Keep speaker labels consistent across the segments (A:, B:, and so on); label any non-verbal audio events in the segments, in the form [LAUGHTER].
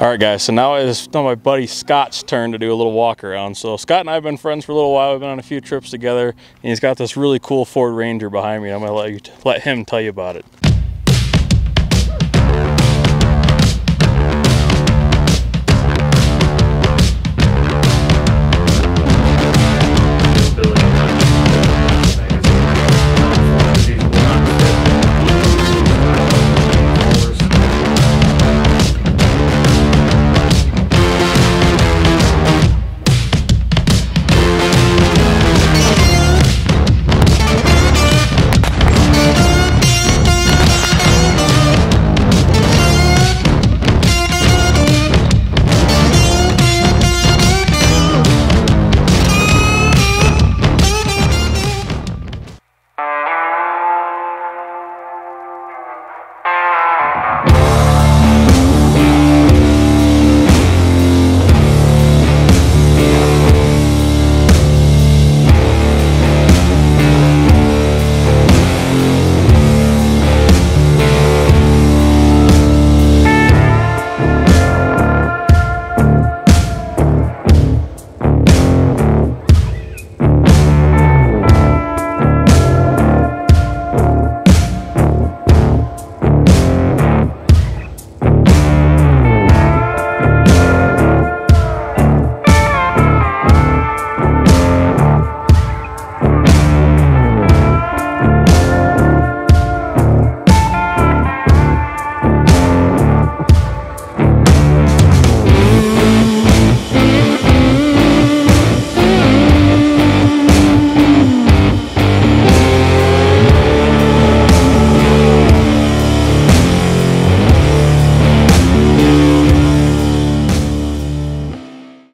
A: All right, guys. So now it's my buddy Scott's turn to do a little walk around. So Scott and I have been friends for a little while. We've been on a few trips together, and he's got this really cool Ford Ranger behind me. I'm gonna let you let him tell you about it.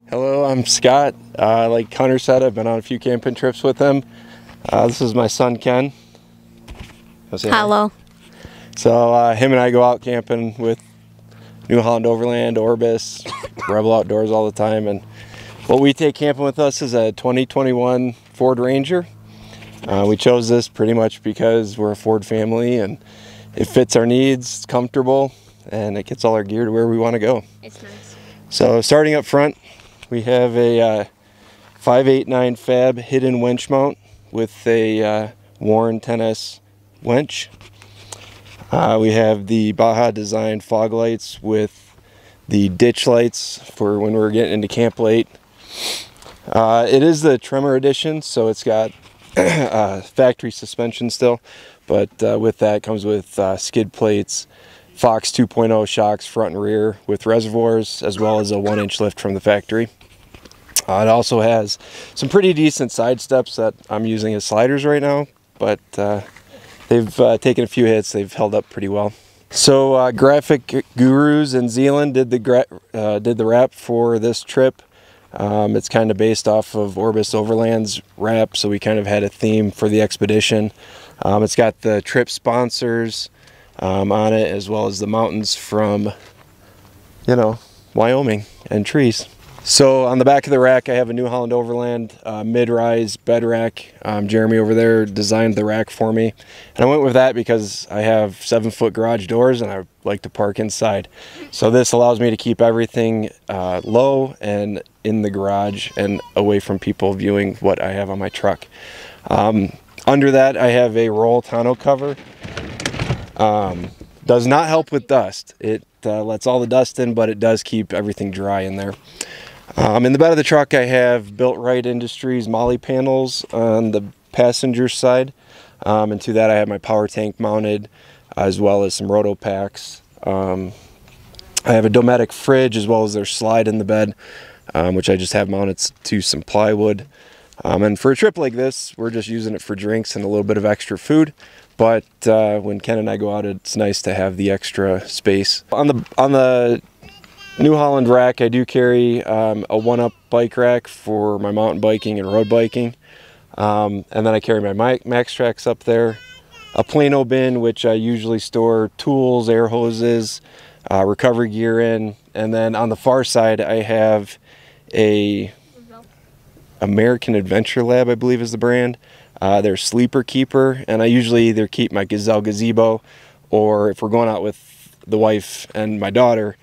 B: Hello, I'm Scott. Uh, like Hunter said, I've been on a few camping trips with him. Uh, this is my son Ken. Hi?
C: Hello.
B: So uh, him and I go out camping with New Holland Overland, Orbis, [LAUGHS] Rebel Outdoors all the time. And what we take camping with us is a 2021 Ford Ranger. Uh, we chose this pretty much because we're a Ford family and it fits our needs, it's comfortable, and it gets all our gear to where we want to go.
C: It's nice.
B: So starting up front, we have a uh, 589 Fab hidden winch mount with a uh, Warn 10S winch. Uh, we have the Baja Design fog lights with the ditch lights for when we're getting into camp late. Uh, it is the Tremor edition, so it's got [CLEARS THROAT] uh, factory suspension still, but uh, with that comes with uh, skid plates, Fox 2.0 shocks front and rear with reservoirs, as well as a one inch lift from the factory. Uh, it also has some pretty decent side steps that I'm using as sliders right now, but uh, they've uh, taken a few hits. They've held up pretty well. So uh, Graphic Gurus in Zeeland did the uh, did the wrap for this trip. Um, it's kind of based off of Orbis Overland's wrap, so we kind of had a theme for the expedition. Um, it's got the trip sponsors um, on it, as well as the mountains from, you know, Wyoming and trees. So on the back of the rack, I have a New Holland Overland uh, mid-rise bed rack. Um, Jeremy over there designed the rack for me, and I went with that because I have seven-foot garage doors and I like to park inside. So this allows me to keep everything uh, low and in the garage and away from people viewing what I have on my truck. Um, under that, I have a roll tonneau cover. Um, does not help with dust. It uh, lets all the dust in, but it does keep everything dry in there. Um, in the bed of the truck, I have Built Right Industries MOLLE panels on the passenger side. Um, and to that, I have my power tank mounted, as well as some RotopaX. Um, I have a Dometic fridge, as well as their slide in the bed, um, which I just have mounted to some plywood. Um, and for a trip like this, we're just using it for drinks and a little bit of extra food. But uh, when Ken and I go out, it's nice to have the extra space. On the on the New Holland rack, I do carry um, a one-up bike rack for my mountain biking and road biking. Um, and then I carry my MAXTRAX up there, a Plano bin, which I usually store tools, air hoses, uh, recovery gear in. And then on the far side, I have a American Adventure Lab, I believe is the brand. Uh, they're sleeper keeper, and I usually either keep my Gazelle gazebo, or if we're going out with the wife and my daughter,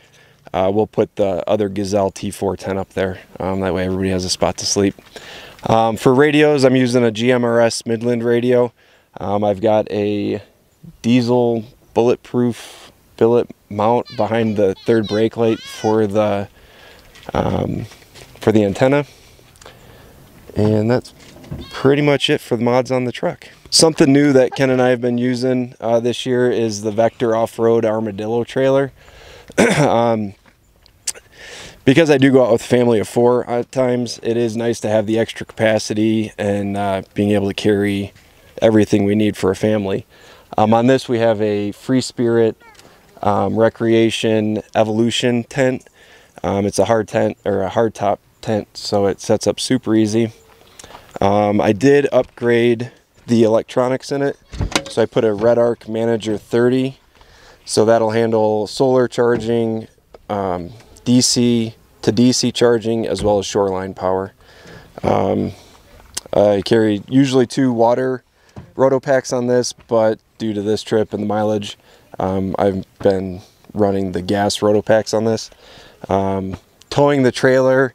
B: uh, we'll put the other Gazelle T410 up there. Um, that way everybody has a spot to sleep. Um, for radios, I'm using a GMRS Midland radio. Um, I've got a diesel bulletproof billet mount behind the third brake light for the um, for the antenna. And that's pretty much it for the mods on the truck. Something new that Ken and I have been using uh, this year is the Vector Off-Road Armadillo trailer. [CLEARS THROAT] um, because I do go out with a family of four at times, it is nice to have the extra capacity and uh, being able to carry everything we need for a family. Um, on this we have a Free Spirit um, Recreation Evolution tent. Um, it's a hard tent or a hard top tent so it sets up super easy. Um, I did upgrade the electronics in it so I put a Redarc Manager 30 so that'll handle solar charging, um, DC to DC charging as well as shoreline power. Um, I carry usually two water RotopaX on this, but due to this trip and the mileage, um, I've been running the gas RotopaX on this. Um, towing the trailer,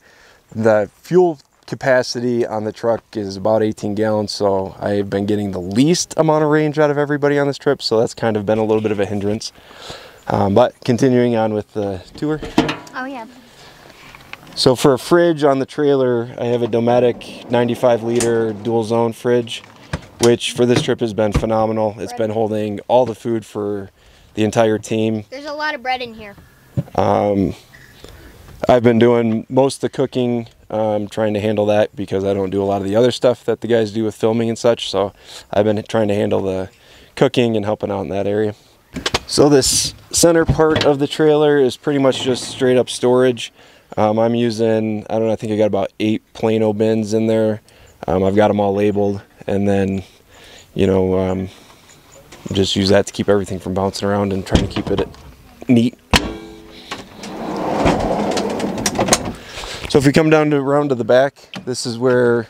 B: the fuel capacity on the truck is about 18 gallons, so I've been getting the least amount of range out of everybody on this trip, so that's kind of been a little bit of a hindrance. Um, but continuing on with the tour.
C: Oh yeah.
B: So for a fridge on the trailer, I have a Dometic 95 liter dual zone fridge, which for this trip has been phenomenal. It's been holding all the food for the entire team.
C: There's a lot of bread in here.
B: Um, I've been doing most of the cooking, um, trying to handle that because I don't do a lot of the other stuff that the guys do with filming and such. So I've been trying to handle the cooking and helping out in that area. So this center part of the trailer is pretty much just straight up storage. Um, I'm using, I don't know, I think I got about eight Plano bins in there. Um, I've got them all labeled and then, you know, um, just use that to keep everything from bouncing around and trying to keep it neat. So if we come down to around to the back, this is where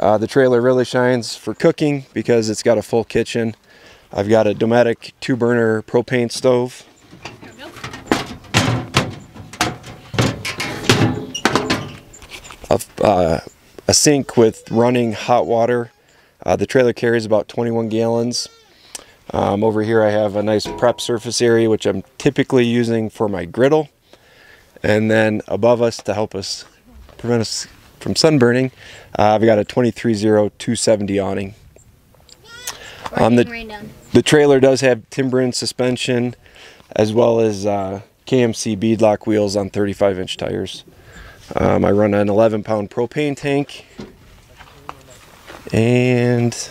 B: uh, the trailer really shines for cooking because it's got a full kitchen. I've got a Dometic two burner propane stove. A, uh, a sink with running hot water. Uh, the trailer carries about 21 gallons. Um, over here I have a nice prep surface area which I'm typically using for my griddle. And then above us to help us prevent us from sunburning, uh, I've got a 230 270 awning. Um, the, the trailer does have Timbren suspension as well as uh, KMC beadlock wheels on 35 inch tires. Um, I run an 11 pound propane tank and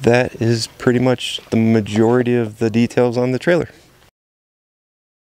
B: that is pretty much the majority of the details on the trailer.